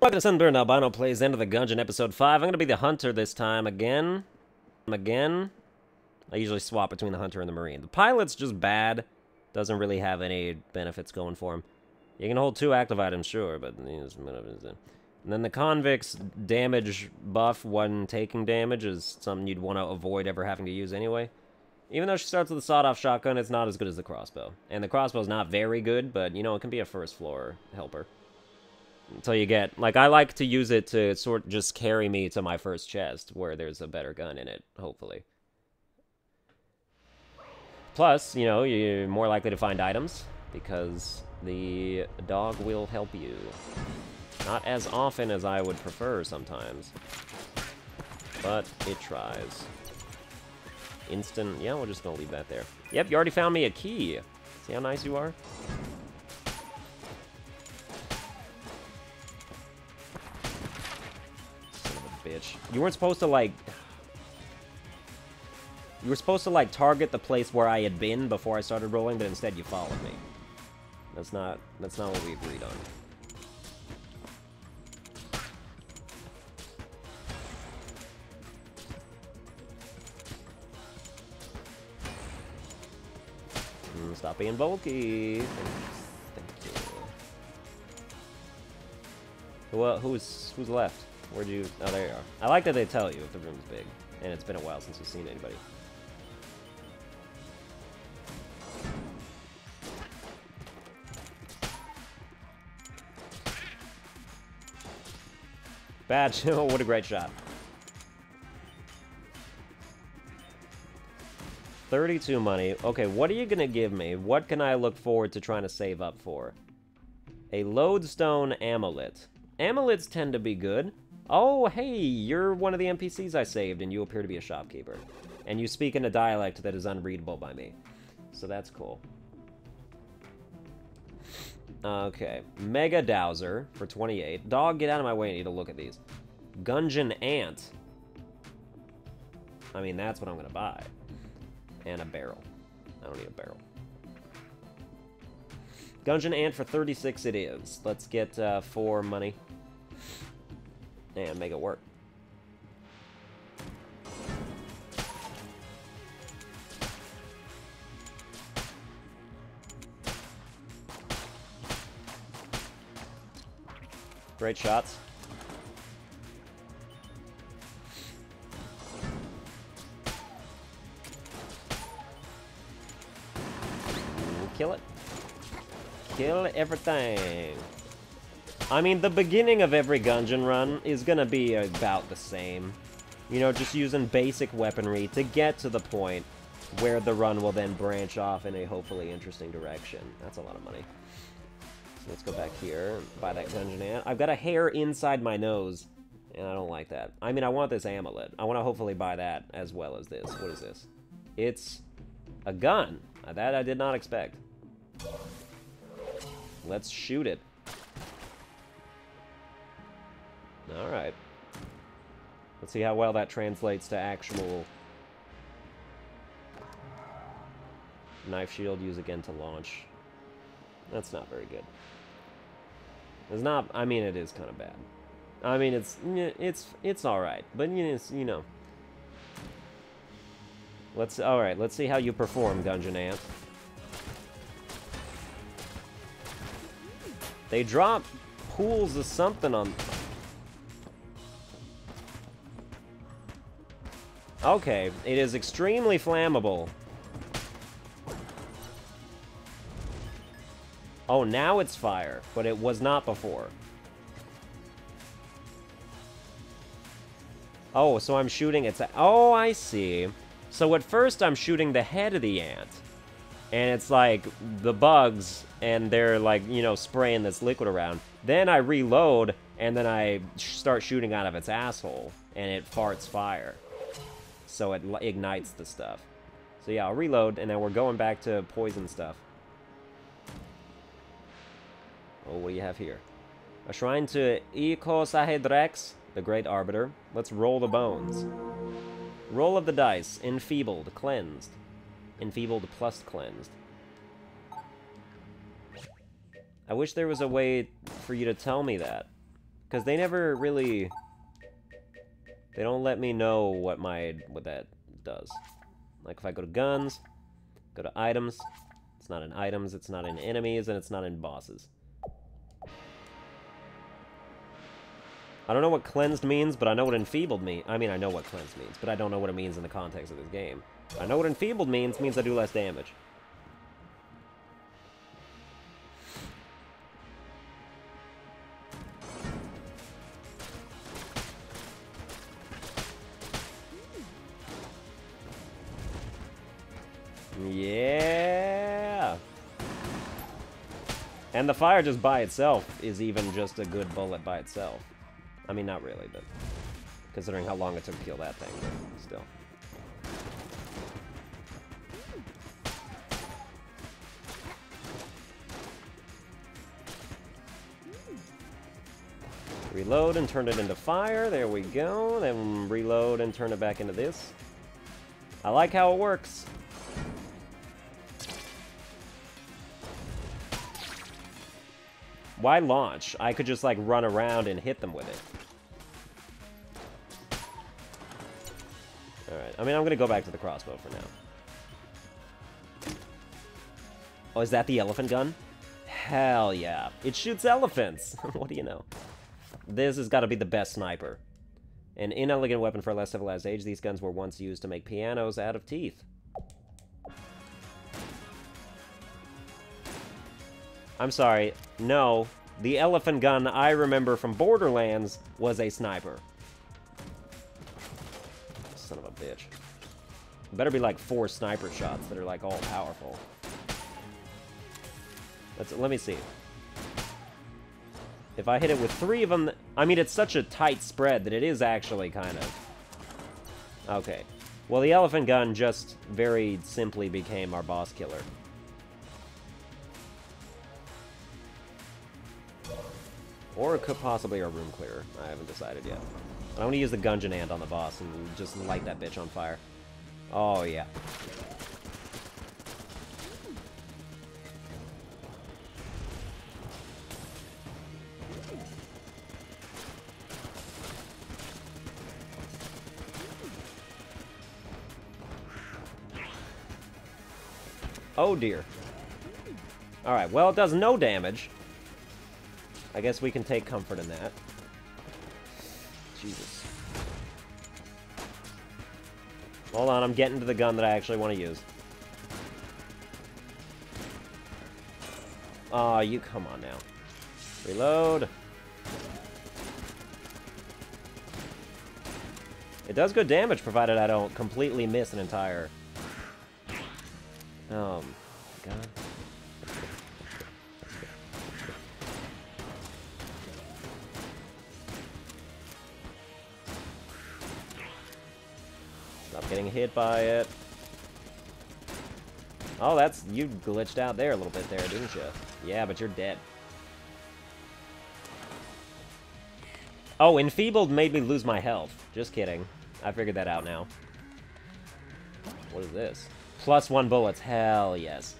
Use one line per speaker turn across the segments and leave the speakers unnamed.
Welcome to Sunburned Albino Plays Enter the Gungeon episode 5. I'm going to be the hunter this time again. Again. I usually swap between the hunter and the marine. The pilot's just bad. Doesn't really have any benefits going for him. You can hold two active items, sure, but... And then the convict's damage buff when taking damage is something you'd want to avoid ever having to use anyway. Even though she starts with a sawed-off shotgun, it's not as good as the crossbow. And the crossbow's not very good, but, you know, it can be a first-floor helper until you get like I like to use it to sort just carry me to my first chest where there's a better gun in it, hopefully. Plus, you know, you're more likely to find items because the dog will help you. Not as often as I would prefer sometimes, but it tries. Instant, yeah, we're just gonna leave that there. Yep, you already found me a key. See how nice you are? Bitch. You weren't supposed to, like... You were supposed to, like, target the place where I had been before I started rolling, but instead you followed me. That's not... That's not what we agreed on. Mm, stop being bulky. Thank you. Who, uh, who's, who's left? Where'd you... Oh, there you are. I like that they tell you if the room's big. And it's been a while since you've seen anybody. Bad. what a great shot. 32 money. Okay, what are you going to give me? What can I look forward to trying to save up for? A lodestone amulet. Amulets tend to be good. Oh, hey, you're one of the NPCs I saved, and you appear to be a shopkeeper. And you speak in a dialect that is unreadable by me. So that's cool. Okay. Mega Dowser for 28. Dog, get out of my way. I need to look at these. Gungeon Ant. I mean, that's what I'm going to buy. And a barrel. I don't need a barrel. Gungeon Ant for 36 it is. Let's get uh, four money and make it work. Great shots. Kill it. Kill everything. I mean, the beginning of every Gungeon run is gonna be about the same. You know, just using basic weaponry to get to the point where the run will then branch off in a hopefully interesting direction. That's a lot of money. Let's go back here and buy that Gungeon Ant. I've got a hair inside my nose, and I don't like that. I mean, I want this amulet. I want to hopefully buy that as well as this. What is this? It's a gun. That I did not expect. Let's shoot it. Alright. Let's see how well that translates to actual... Knife shield, use again to launch. That's not very good. It's not... I mean, it is kind of bad. I mean, it's... It's it's alright. But, you know... Let's... Alright, let's see how you perform, Gungeon Ant. They drop pools of something on... Okay, it is extremely flammable. Oh, now it's fire, but it was not before. Oh, so I'm shooting its... Oh, I see. So at first I'm shooting the head of the ant. And it's like the bugs, and they're like, you know, spraying this liquid around. Then I reload, and then I start shooting out of its asshole, and it farts fire so it ignites the stuff. So yeah, I'll reload, and then we're going back to poison stuff. Oh, what do you have here? A shrine to Icosahedrex, the Great Arbiter. Let's roll the bones. Roll of the dice. Enfeebled. Cleansed. Enfeebled plus cleansed. I wish there was a way for you to tell me that. Because they never really... They don't let me know what my what that does. Like if I go to guns, go to items, it's not in items, it's not in enemies, and it's not in bosses. I don't know what cleansed means, but I know what enfeebled means. I mean, I know what cleansed means, but I don't know what it means in the context of this game. I know what enfeebled means, means I do less damage. Fire just by itself is even just a good bullet by itself. I mean, not really, but considering how long it took to kill that thing, but still. Reload and turn it into fire. There we go. Then reload and turn it back into this. I like how it works. Why launch? I could just, like, run around and hit them with it. Alright, I mean, I'm gonna go back to the crossbow for now. Oh, is that the elephant gun? Hell yeah. It shoots elephants! what do you know? This has got to be the best sniper. An inelegant weapon for a less civilized age, these guns were once used to make pianos out of teeth. I'm sorry. No. The elephant gun I remember from Borderlands was a sniper. Son of a bitch. Better be like four sniper shots that are like all powerful. Let's let me see. If I hit it with three of them, I mean it's such a tight spread that it is actually kind of Okay. Well, the elephant gun just very simply became our boss killer. Or it could possibly a room clearer. I haven't decided yet. I'm going to use the Gungeon Ant on the boss and just light that bitch on fire. Oh, yeah. Oh, dear. Alright, well, it does no damage. I guess we can take comfort in that. Jesus. Hold on, I'm getting to the gun that I actually want to use. Aw, oh, you come on now. Reload. It does good damage, provided I don't completely miss an entire... Oh, hit by it. Oh, that's... You glitched out there a little bit there, didn't you? Yeah, but you're dead. Oh, Enfeebled made me lose my health. Just kidding. I figured that out now. What is this? Plus one bullets. Hell yes.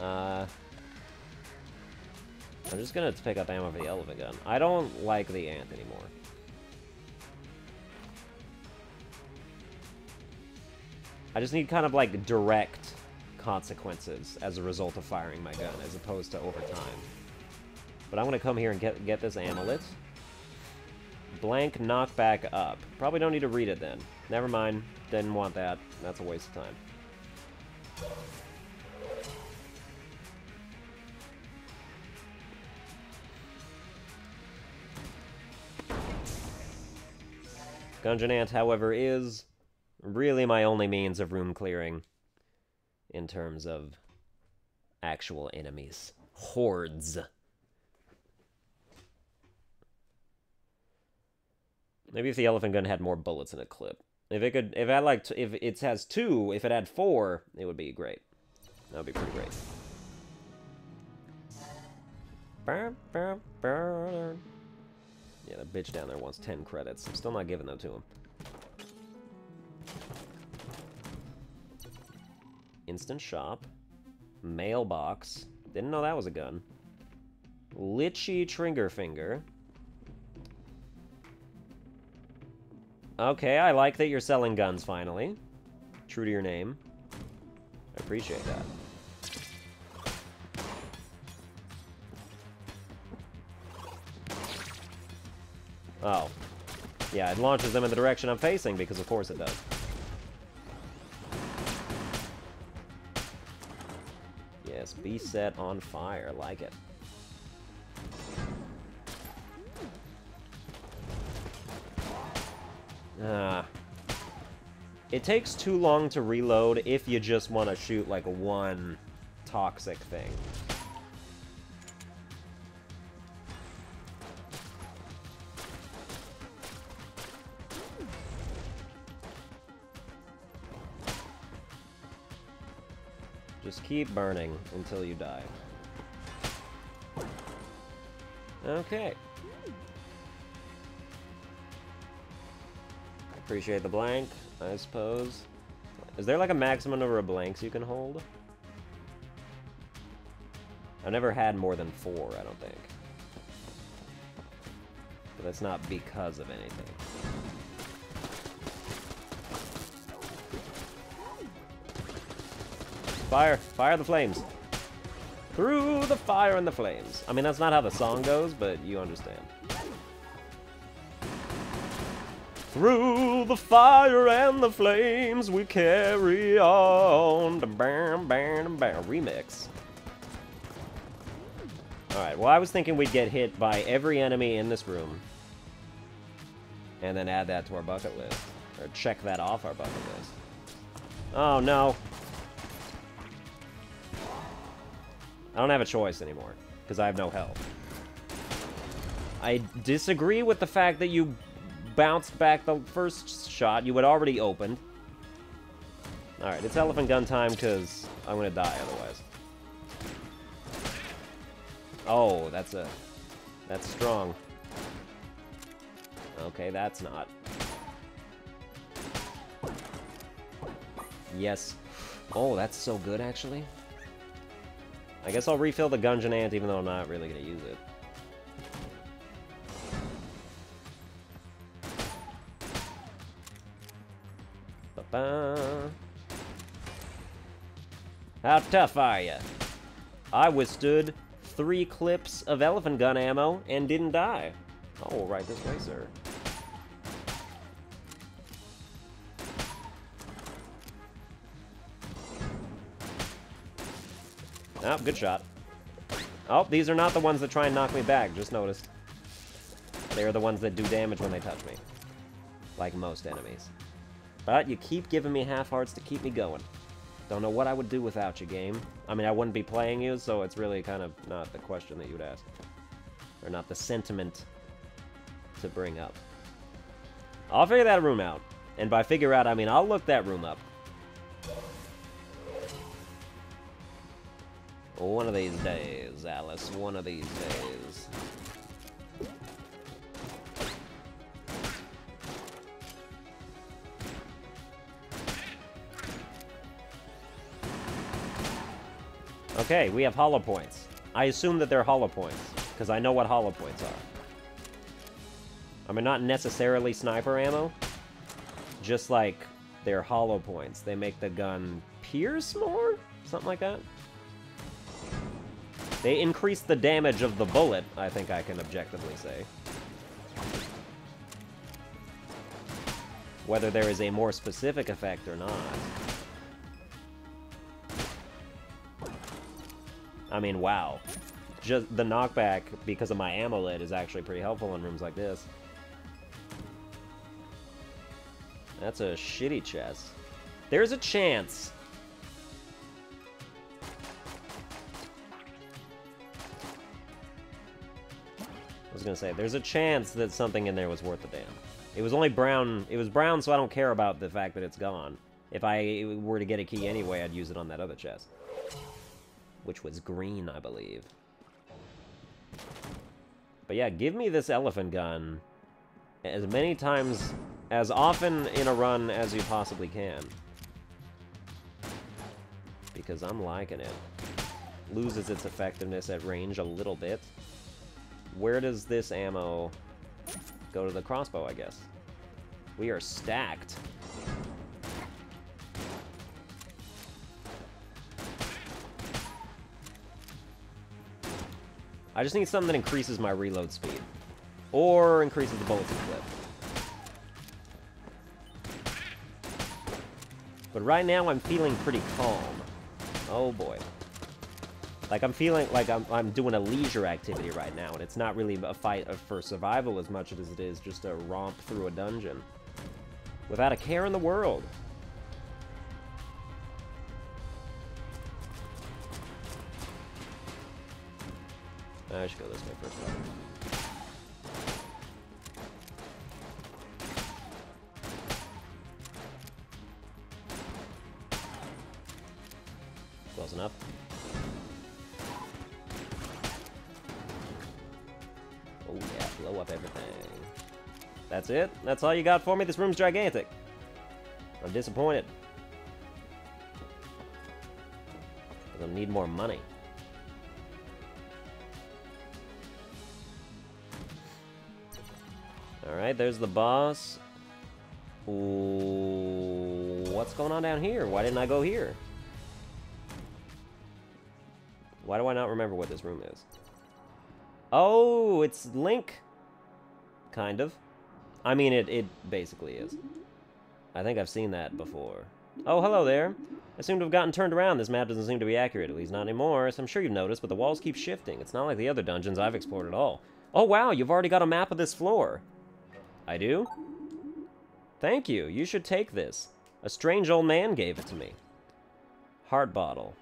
Uh... I'm just gonna pick up ammo for the elephant gun. I don't like the ant anymore. I just need kind of like direct consequences as a result of firing my gun, as opposed to over time. But I'm gonna come here and get get this amulet. Blank knockback up. Probably don't need to read it then. Never mind. Didn't want that. That's a waste of time. Gungeon Ant, however, is really my only means of room clearing in terms of actual enemies. Hordes. Maybe if the elephant gun had more bullets in a clip. If it could, if I like, if it has two, if it had four, it would be great. That would be pretty great. Yeah, the bitch down there wants 10 credits. I'm still not giving them to him. Instant shop. Mailbox. Didn't know that was a gun. Litchy Tringerfinger. Okay, I like that you're selling guns finally. True to your name. I appreciate that. Oh. Yeah, it launches them in the direction I'm facing because of course it does. Be set on fire. Like it. Ah. It takes too long to reload if you just want to shoot, like, one toxic thing. Keep burning until you die. Okay. I appreciate the blank, I suppose. Is there like a maximum number of blanks you can hold? I've never had more than four, I don't think. But that's not because of anything. Fire! Fire the flames! Through the fire and the flames. I mean, that's not how the song goes, but you understand. Through the fire and the flames we carry on. Bam, bam, bam. Remix. Alright, well I was thinking we'd get hit by every enemy in this room. And then add that to our bucket list. Or check that off our bucket list. Oh no. I don't have a choice anymore, because I have no health. I disagree with the fact that you bounced back the first shot you had already opened. Alright, it's elephant gun time, because I'm going to die otherwise. Oh, that's a... That's strong. Okay, that's not. Yes. Oh, that's so good, actually. I guess I'll refill the Gungeon Ant even though I'm not really going to use it. Ba -ba. How tough are you? I withstood three clips of elephant gun ammo and didn't die. Oh, right this way, sir. Oh, good shot. Oh, these are not the ones that try and knock me back, just noticed. They're the ones that do damage when they touch me. Like most enemies. But you keep giving me half hearts to keep me going. Don't know what I would do without you, game. I mean, I wouldn't be playing you, so it's really kind of not the question that you would ask. Or not the sentiment to bring up. I'll figure that room out. And by figure out, I mean I'll look that room up. One of these days, Alice. One of these days. Okay, we have hollow points. I assume that they're hollow points, because I know what hollow points are. I mean, not necessarily sniper ammo, just like they're hollow points. They make the gun pierce more? Something like that? They increase the damage of the bullet, I think I can objectively say. Whether there is a more specific effect or not. I mean, wow. Just the knockback, because of my amulet, is actually pretty helpful in rooms like this. That's a shitty chest. There's a chance was gonna say, there's a chance that something in there was worth a damn. It was only brown, it was brown, so I don't care about the fact that it's gone. If I were to get a key anyway, I'd use it on that other chest. Which was green, I believe. But yeah, give me this elephant gun as many times, as often in a run as you possibly can. Because I'm liking it. Loses its effectiveness at range a little bit. Where does this ammo go to the crossbow, I guess? We are stacked. I just need something that increases my reload speed. Or increases the bullets clip. But right now, I'm feeling pretty calm. Oh, boy. Like, I'm feeling like I'm, I'm doing a leisure activity right now, and it's not really a fight for survival as much as it is just a romp through a dungeon. Without a care in the world. I should go this way first. That's it? That's all you got for me? This room's gigantic. I'm disappointed. I'm gonna need more money. Alright, there's the boss. Ooh, what's going on down here? Why didn't I go here? Why do I not remember what this room is? Oh, it's Link. Kind of. I mean, it, it basically is. I think I've seen that before. Oh, hello there. I seem to have gotten turned around. This map doesn't seem to be accurate, at least not anymore, as I'm sure you've noticed, but the walls keep shifting. It's not like the other dungeons I've explored at all. Oh, wow, you've already got a map of this floor. I do? Thank you. You should take this. A strange old man gave it to me. Heart bottle.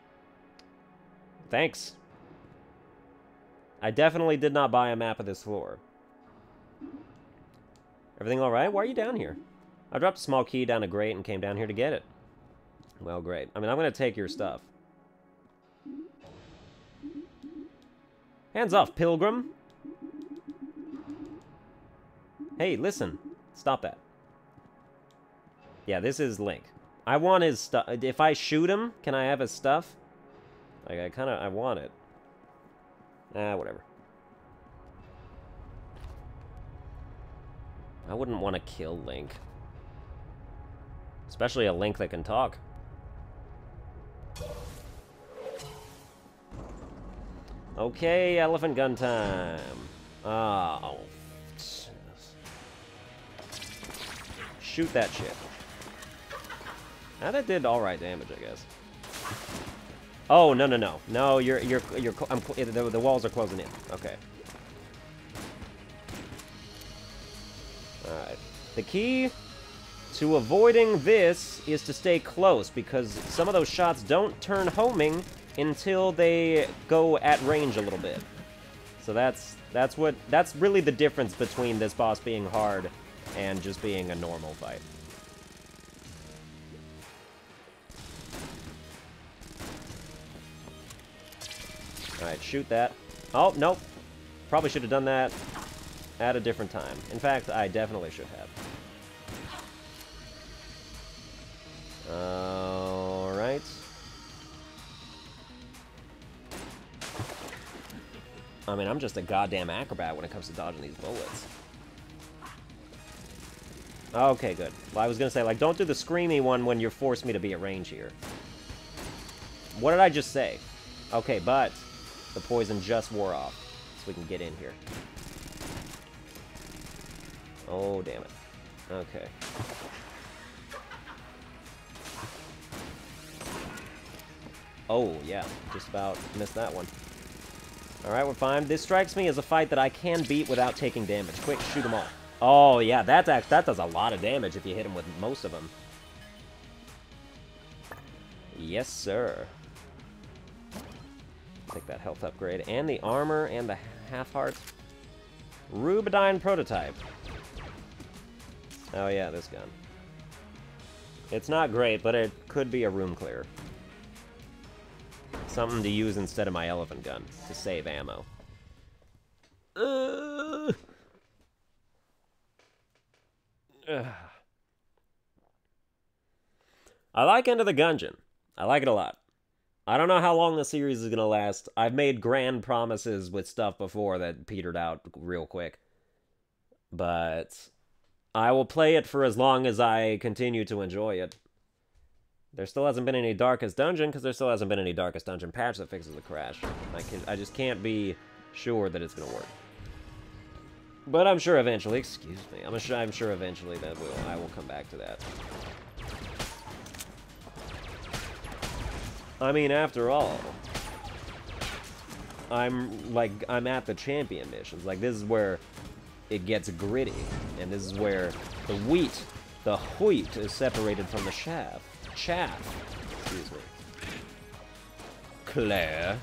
Thanks. I definitely did not buy a map of this floor. Everything alright? Why are you down here? I dropped a small key down a grate and came down here to get it. Well, great. I mean, I'm going to take your stuff. Hands off, pilgrim! Hey, listen. Stop that. Yeah, this is Link. I want his stuff. If I shoot him, can I have his stuff? Like, I kind of, I want it. Ah, whatever. I wouldn't want to kill Link. Especially a Link that can talk. Okay, elephant gun time. Oh. Shoot that shit. Now that did all right damage, I guess. Oh no no no no! You're you're you're. I'm, the, the walls are closing in. Okay. All right. The key to avoiding this is to stay close because some of those shots don't turn homing until they go at range a little bit. So that's that's what that's really the difference between this boss being hard and just being a normal fight. Alright, shoot that. Oh, nope. Probably should have done that at a different time. In fact, I definitely should have. Alright. I mean, I'm just a goddamn acrobat when it comes to dodging these bullets. Okay, good. Well, I was gonna say, like, don't do the screamy one when you force me to be at range here. What did I just say? Okay, but the poison just wore off, so we can get in here. Oh, damn it. Okay. Oh, yeah. Just about missed that one. Alright, we're fine. This strikes me as a fight that I can beat without taking damage. Quick, shoot them all. Oh, yeah, that's act that does a lot of damage if you hit him with most of them. Yes, sir. Take that health upgrade. And the armor and the half-heart. Rube-Adyne prototype. Oh, yeah, this gun. It's not great, but it could be a room clear. Something to use instead of my elephant gun to save ammo. Uh. I like Enter the Gungeon. I like it a lot. I don't know how long the series is going to last. I've made grand promises with stuff before that petered out real quick. But I will play it for as long as I continue to enjoy it. There still hasn't been any Darkest Dungeon, because there still hasn't been any Darkest Dungeon patch that fixes the crash. I, can, I just can't be sure that it's going to work. But I'm sure eventually, excuse me, I'm, sure, I'm sure eventually that will, I will come back to that. I mean, after all, I'm, like, I'm at the champion missions. Like, this is where it gets gritty, and this is where the wheat, the wheat is separated from the chaff. Chaff, excuse me. Claire.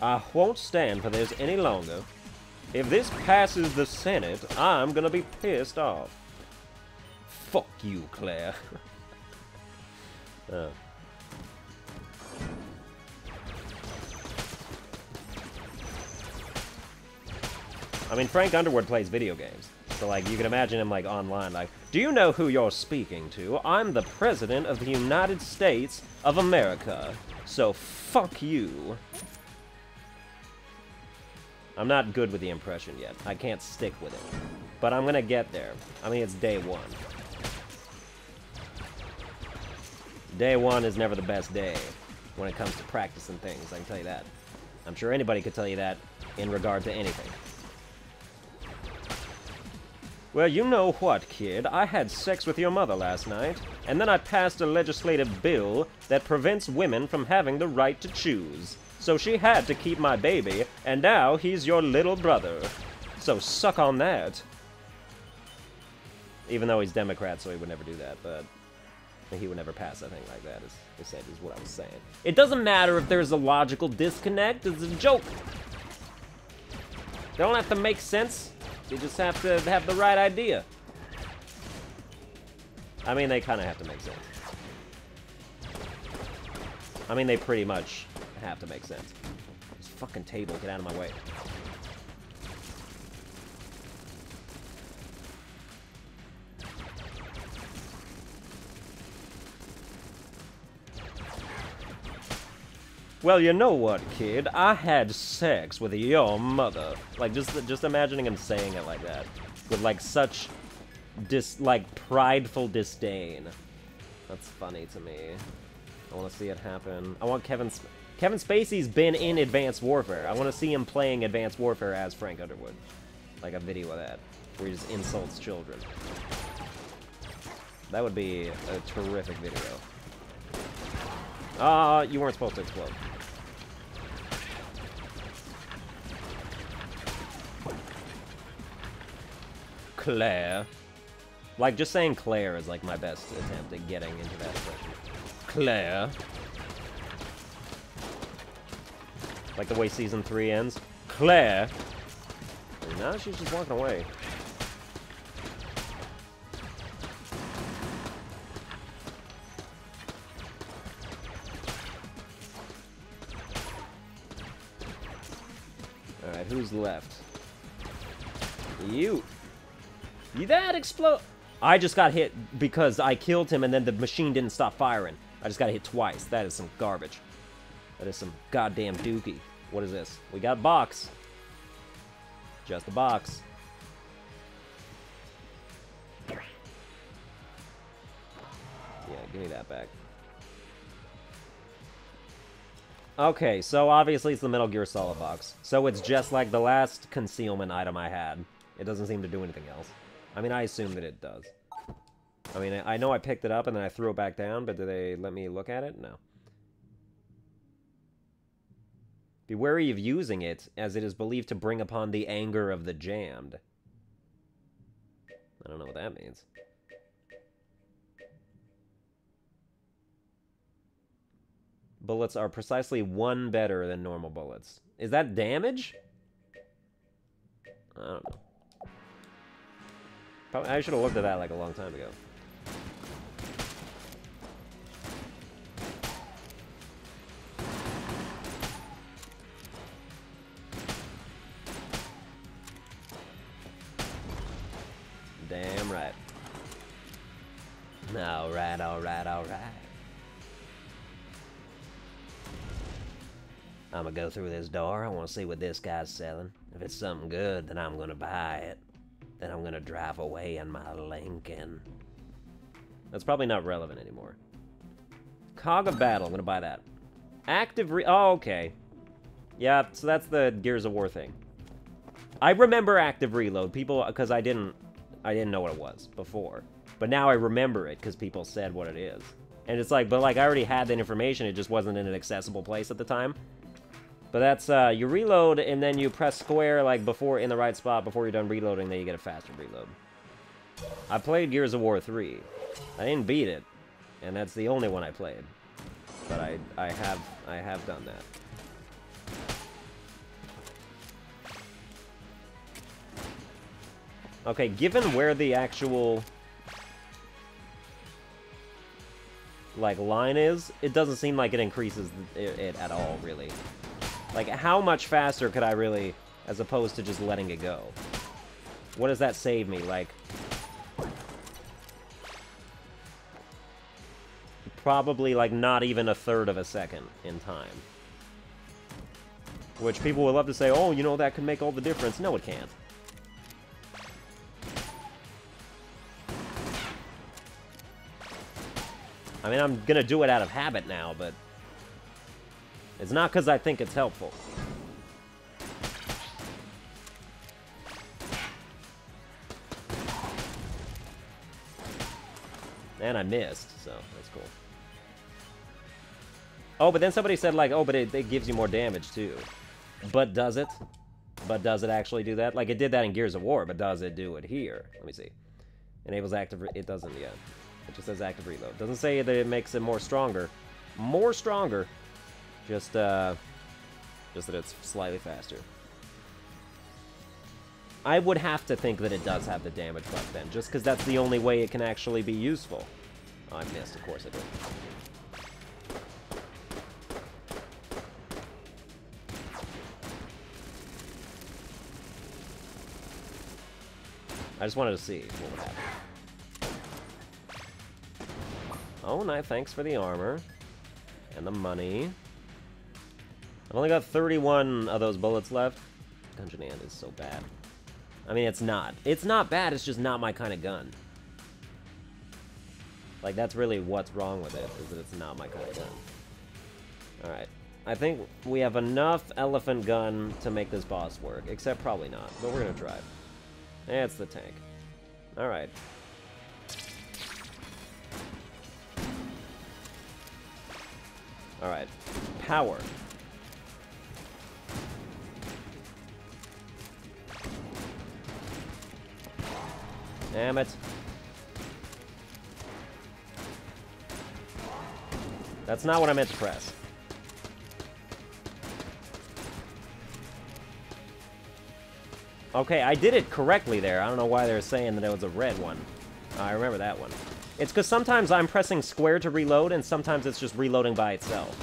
I won't stand for this any longer. If this passes the Senate, I'm gonna be pissed off. Fuck you, Claire. uh. I mean, Frank Underwood plays video games. So, like, you can imagine him, like, online, like, Do you know who you're speaking to? I'm the President of the United States of America. So, fuck you. I'm not good with the impression yet. I can't stick with it. But I'm gonna get there. I mean, it's day one. Day one is never the best day when it comes to practicing things, I can tell you that. I'm sure anybody could tell you that in regard to anything. Well, you know what, kid? I had sex with your mother last night, and then I passed a legislative bill that prevents women from having the right to choose. So she had to keep my baby, and now he's your little brother. So suck on that. Even though he's Democrat, so he would never do that, but he would never pass a thing like that, is, is, is what I was saying. It doesn't matter if there's a logical disconnect, it's a joke. They don't have to make sense. You just have to have the right idea. I mean, they kind of have to make sense. I mean, they pretty much have to make sense. This fucking table, get out of my way. Well, you know what, kid? I had sex with your mother. Like, just just imagining him saying it like that. With, like, such, dis like, prideful disdain. That's funny to me. I want to see it happen. I want Kevin... Sp Kevin Spacey's been in Advanced Warfare. I want to see him playing Advanced Warfare as Frank Underwood. Like a video of that, where he just insults children. That would be a terrific video. Uh, you weren't supposed to explode. Claire. Like, just saying Claire is, like, my best attempt at getting into that expression. Claire. Like the way Season 3 ends. Claire! And now she's just walking away. Who's left? You! You That explode. I just got hit because I killed him and then the machine didn't stop firing. I just got hit twice. That is some garbage. That is some goddamn dookie. What is this? We got box. Just a box. Yeah, give me that back. Okay, so obviously it's the Metal Gear Solid box. So it's just like the last concealment item I had. It doesn't seem to do anything else. I mean, I assume that it does. I mean, I know I picked it up and then I threw it back down, but do they let me look at it? No. Be wary of using it, as it is believed to bring upon the anger of the jammed. I don't know what that means. Bullets are precisely one better than normal bullets. Is that damage? I don't know. Probably, I should have looked at that like a long time ago. Go through this door. I wanna see what this guy's selling. If it's something good, then I'm gonna buy it. Then I'm gonna drive away in my Lincoln. That's probably not relevant anymore. Cog of Battle, I'm gonna buy that. Active re- oh, okay. Yeah, so that's the Gears of War thing. I remember active reload, people, because I didn't, I didn't know what it was before. But now I remember it because people said what it is. And it's like, but like I already had that information, it just wasn't in an accessible place at the time. But that's, uh, you reload and then you press square like before, in the right spot before you're done reloading, then you get a faster reload. I played Gears of War 3. I didn't beat it, and that's the only one I played. But I, I have, I have done that. Okay, given where the actual like line is, it doesn't seem like it increases it, it, at all, really. Like, how much faster could I really, as opposed to just letting it go? What does that save me? Like, probably like not even a third of a second in time. Which people will love to say, oh, you know, that can make all the difference. No, it can't. I mean, I'm gonna do it out of habit now, but it's not because I think it's helpful. And I missed, so that's cool. Oh, but then somebody said, like, oh, but it, it gives you more damage, too. But does it? But does it actually do that? Like, it did that in Gears of War, but does it do it here? Let me see. Enables active... It doesn't yet. It just says active reload. Doesn't say that it makes it more stronger. More stronger. Just, uh... Just that it's slightly faster. I would have to think that it does have the damage buff then, just because that's the only way it can actually be useful. Oh, I missed. Of course I did. I just wanted to see what would happen. Oh, nice. Thanks for the armor. And the money. I've only got 31 of those bullets left. Gungeon Ant is so bad. I mean, it's not. It's not bad, it's just not my kind of gun. Like, that's really what's wrong with it, is that it's not my kind of gun. Alright. I think we have enough elephant gun to make this boss work, except probably not, but we're gonna try. It's the tank. Alright. Alright. Power. Damn it. That's not what I meant to press. Okay, I did it correctly there. I don't know why they're saying that it was a red one. I remember that one. It's because sometimes I'm pressing square to reload, and sometimes it's just reloading by itself.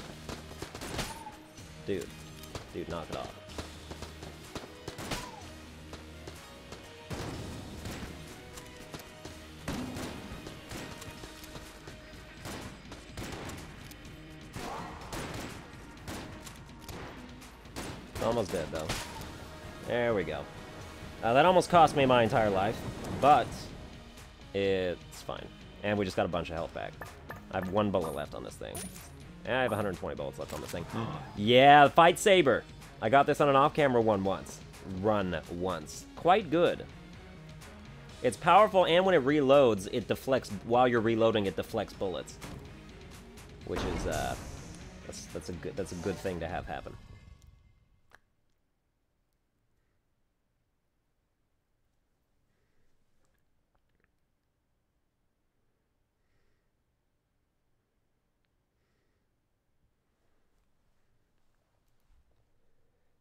Dude. Dude, knock it off. Almost dead, though. There we go. Uh, that almost cost me my entire life, but it's fine. And we just got a bunch of health back. I have one bullet left on this thing. And I have 120 bullets left on this thing. yeah, Fight Saber. I got this on an off-camera one once. Run once. Quite good. It's powerful, and when it reloads, it deflects, while you're reloading, it deflects bullets. Which is, uh, that's, that's, a good, that's a good thing to have happen.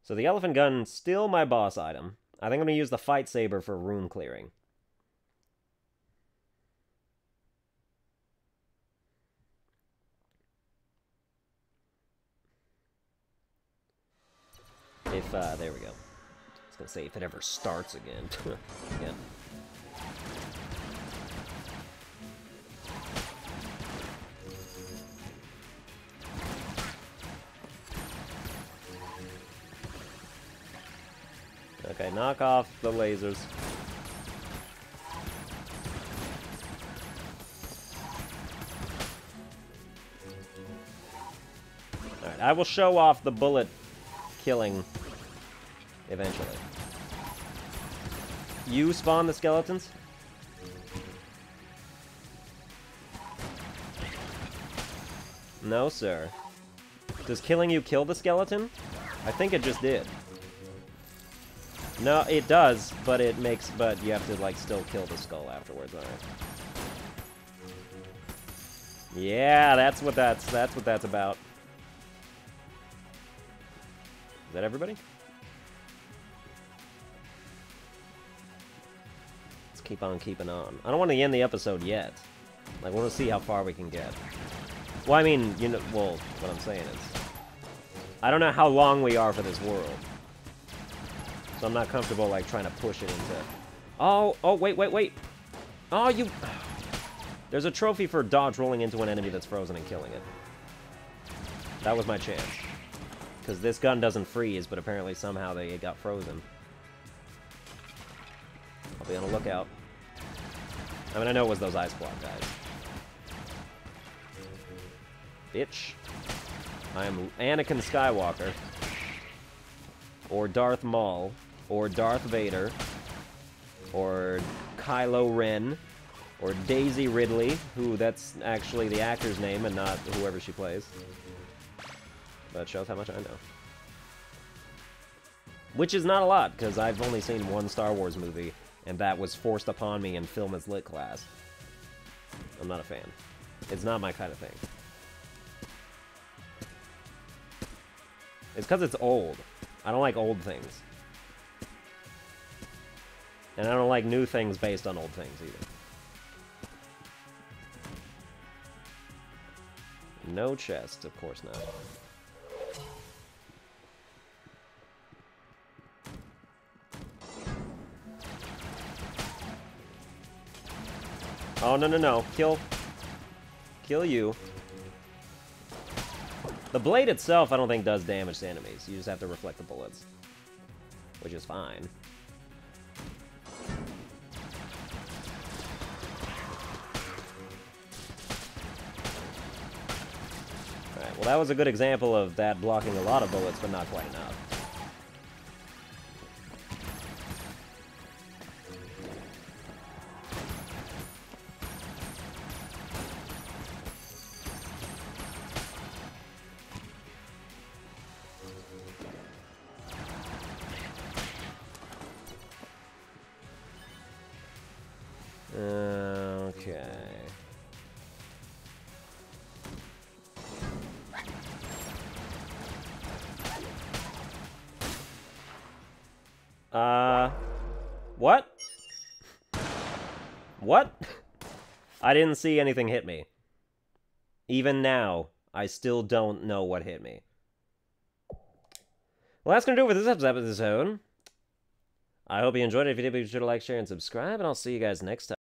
So the elephant gun, still my boss item. I think I'm going to use the fight saber for room clearing. If, uh, there we go. I was going to say, if it ever starts again. again. Okay, knock off the lasers. Alright, I will show off the bullet killing eventually. You spawn the skeletons? No, sir. Does killing you kill the skeleton? I think it just did. No, it does, but it makes, but you have to, like, still kill the skull afterwards, alright. Yeah, that's what that's, that's what that's about. Is that everybody? Let's keep on keeping on. I don't want to end the episode yet. Like, I want to see how far we can get. Well, I mean, you know, well, what I'm saying is, I don't know how long we are for this world. So I'm not comfortable, like, trying to push it into... Oh, oh, wait, wait, wait. Oh, you... There's a trophy for dodge rolling into an enemy that's frozen and killing it. That was my chance. Because this gun doesn't freeze, but apparently somehow they got frozen. I'll be on the lookout. I mean, I know it was those ice block guys. Bitch. I am Anakin Skywalker. Or Darth Maul. Or Darth Vader. Or Kylo Ren. Or Daisy Ridley, who that's actually the actor's name and not whoever she plays. That shows how much I know. Which is not a lot, because I've only seen one Star Wars movie, and that was forced upon me in film as lit class. I'm not a fan. It's not my kind of thing. It's because it's old. I don't like old things. And I don't like new things based on old things either. No chest, of course not. Oh, no, no, no. Kill. Kill you. The blade itself, I don't think, does damage to enemies. You just have to reflect the bullets. Which is fine. That was a good example of that blocking a lot of bullets, but not quite enough. I didn't see anything hit me. Even now, I still don't know what hit me. Well, that's going to do it for this episode. I hope you enjoyed it. If you did, be sure to like, share, and subscribe, and I'll see you guys next time.